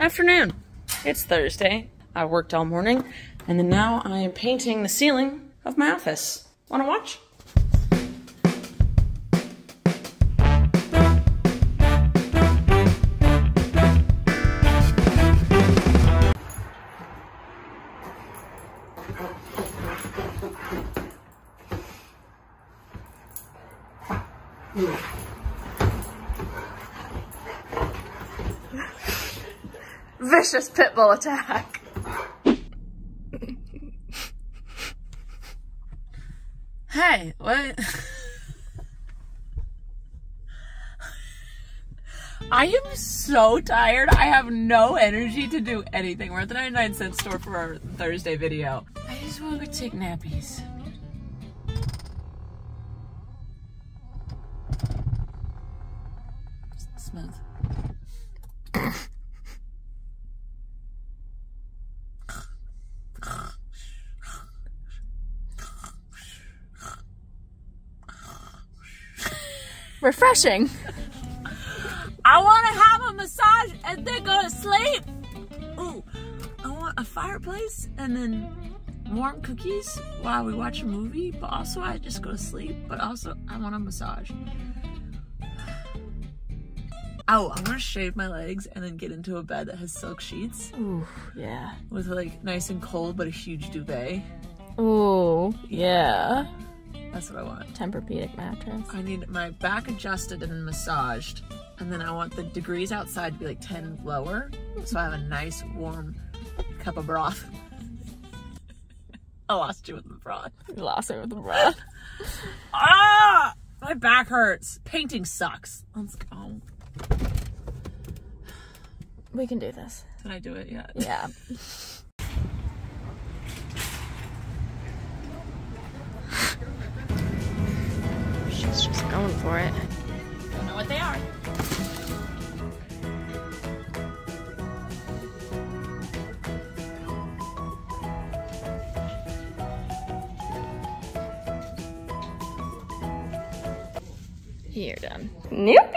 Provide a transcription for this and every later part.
afternoon. It's Thursday. I worked all morning, and then now I am painting the ceiling of my office. Wanna watch? Vicious pit bull attack. hey, what? I am so tired. I have no energy to do anything. We're at the 99 cent store for our Thursday video. I just want to go take nappies. Refreshing. I want to have a massage and then go to sleep. Ooh, I want a fireplace and then warm cookies while we watch a movie, but also I just go to sleep, but also I want a massage. Oh, I want to shave my legs and then get into a bed that has silk sheets Ooh, yeah. with like nice and cold but a huge duvet. Ooh, yeah. That's what I want. Tempur-Pedic mattress. I need my back adjusted and massaged, and then I want the degrees outside to be like 10 lower, so I have a nice warm cup of broth. I lost you with the broth. You lost it with the breath. Ah! My back hurts. Painting sucks. Let's go. We can do this. Did I do it yet? Yeah. She's just going for it. Don't know what they are. You're done. Noopy!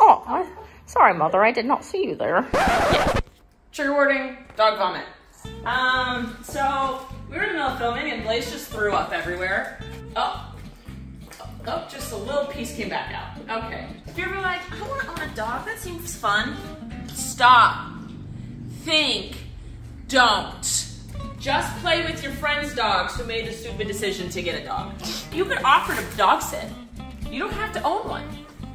Oh, sorry, mother. I did not see you there. Trigger warning, dog vomit. Um, so we were in the middle of filming and Blaze just threw up everywhere. Oh, oh, oh, just a little piece came back out. Okay. If you're ever like, I want to own a dog, that seems fun. Stop. Think. Don't. Just play with your friends' dogs who made the stupid decision to get a dog. You could offer to dog sit. You don't have to own one.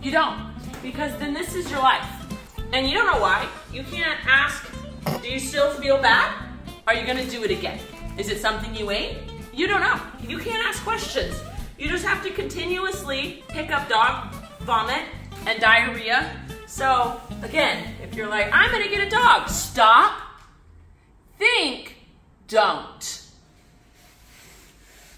You don't. Because then this is your life. And you don't know why. You can't ask, do you still feel bad? Are you gonna do it again? Is it something you ate? You don't know. You can't ask questions. You just have to continuously pick up dog vomit and diarrhea. So, again, if you're like, I'm gonna get a dog, stop, think, don't.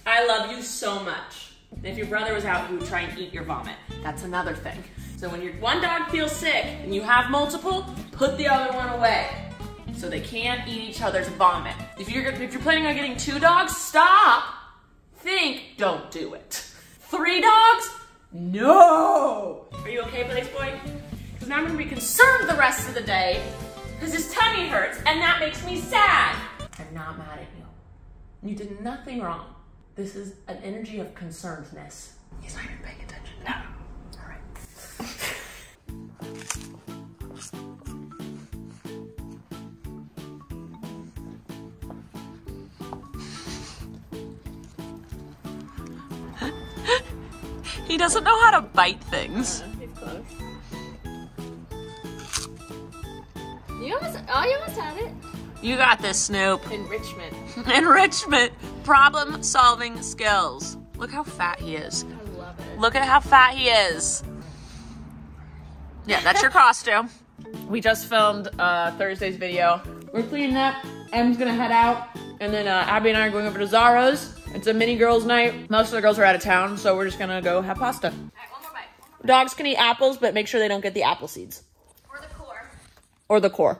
I love you so much. If your brother was out, he would try and eat your vomit. That's another thing. So when your one dog feels sick and you have multiple, put the other one away so they can't eat each other's vomit. If you're if you're planning on getting two dogs, stop. Think, don't do it. Three dogs? No. Are you okay, Blaze Boy? Because now I'm gonna be concerned the rest of the day because his tummy hurts and that makes me sad. I'm not mad at you. You did nothing wrong. This is an energy of concernedness. He's not even paying attention. No. He doesn't know how to bite things. He's close. You almost, oh, you almost had it. You got this, Snoop. Enrichment. Enrichment. Problem solving skills. Look how fat he is. I love it. Look at how fat he is. Yeah, that's your costume. We just filmed uh, Thursday's video. We're cleaning up. Em's gonna head out, and then uh, Abby and I are going over to Zara's. It's a mini girls' night. Most of the girls are out of town, so we're just gonna go have pasta. Alright, one more bite. Dogs can eat apples, but make sure they don't get the apple seeds Or the core. or the core.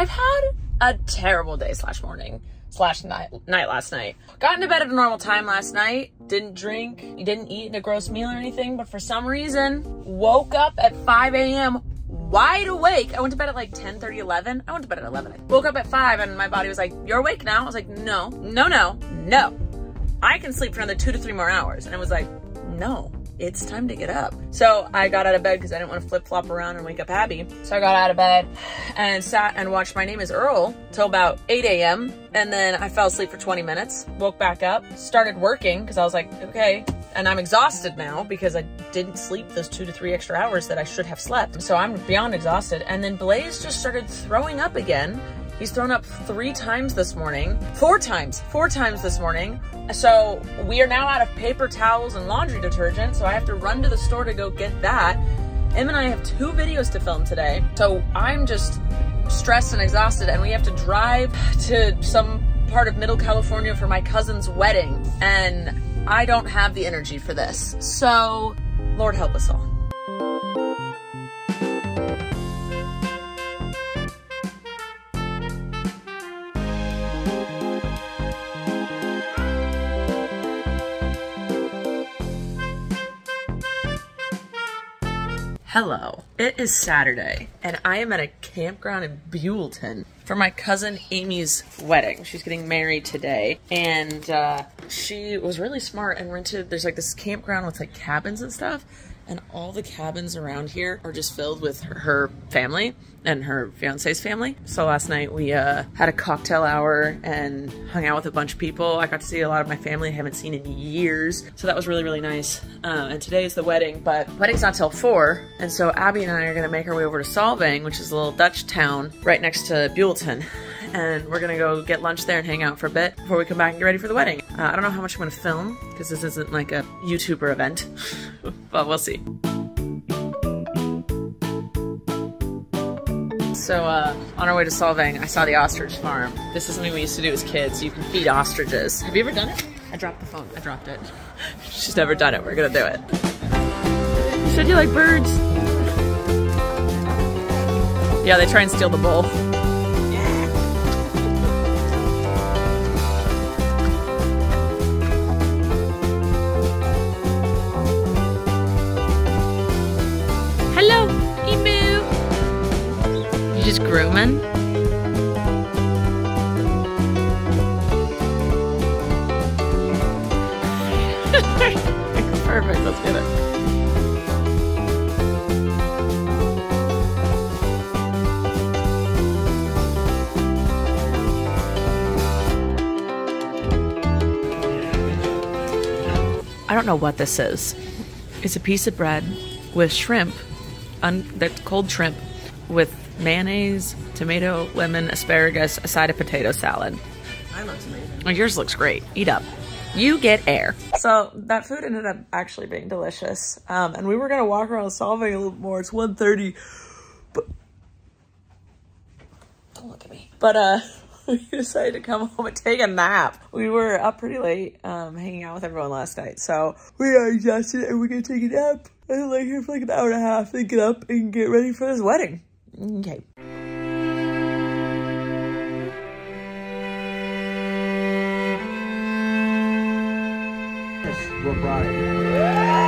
I've had a terrible day slash morning slash night, night last night. Got into bed at a normal time last night. Didn't drink, didn't eat a gross meal or anything, but for some reason, woke up at 5 a.m. wide awake. I went to bed at like 10, 30, 11. I went to bed at 11. I woke up at 5 and my body was like, you're awake now? I was like, no, no, no, no. I can sleep for another two to three more hours. And it was like, no, it's time to get up. So I got out of bed because I didn't want to flip flop around and wake up Abby. So I got out of bed and sat and watched My Name is Earl till about 8 a.m. And then I fell asleep for 20 minutes, woke back up, started working because I was like, okay. And I'm exhausted now because I didn't sleep those two to three extra hours that I should have slept. So I'm beyond exhausted. And then Blaze just started throwing up again. He's thrown up three times this morning, four times, four times this morning. So we are now out of paper towels and laundry detergent. So I have to run to the store to go get that. Em and I have two videos to film today. So I'm just stressed and exhausted and we have to drive to some part of middle California for my cousin's wedding. And I don't have the energy for this. So Lord help us all. Hello. It is Saturday, and I am at a campground in Buellton for my cousin Amy's wedding. She's getting married today, and uh, she was really smart and rented. There's like this campground with like cabins and stuff, and all the cabins around here are just filled with her, family and her fiance's family. So last night we uh, had a cocktail hour and hung out with a bunch of people. I got to see a lot of my family I haven't seen in years. So that was really, really nice. Uh, and today is the wedding, but wedding's not till four. And so Abby and I are gonna make our way over to Solvang, which is a little Dutch town right next to Buellton. And we're gonna go get lunch there and hang out for a bit before we come back and get ready for the wedding. Uh, I don't know how much I'm gonna film because this isn't like a YouTuber event, but we'll see. So uh, on our way to Solvang, I saw the ostrich farm. This is something we used to do as kids. You can feed ostriches. Have you ever done it? I dropped the phone. I dropped it. She's never done it. We're gonna do it. You said you like birds. Yeah, they try and steal the bowl. You? Perfect, let's get it. I don't know what this is. It's a piece of bread with shrimp, un- that's cold shrimp, with mayonnaise, tomato, lemon, asparagus, a side of potato salad. Mine looks amazing. Oh, yours looks great. Eat up. You get air. So that food ended up actually being delicious. Um, and we were gonna walk around Solvang a little more. It's 1.30. But don't look at me. But uh we decided to come home and take a nap. We were up pretty late, um, hanging out with everyone last night. So we are exhausted and we're gonna take a nap. And lay here for like an hour and a half, then get up and get ready for this wedding. Okay. What brought it?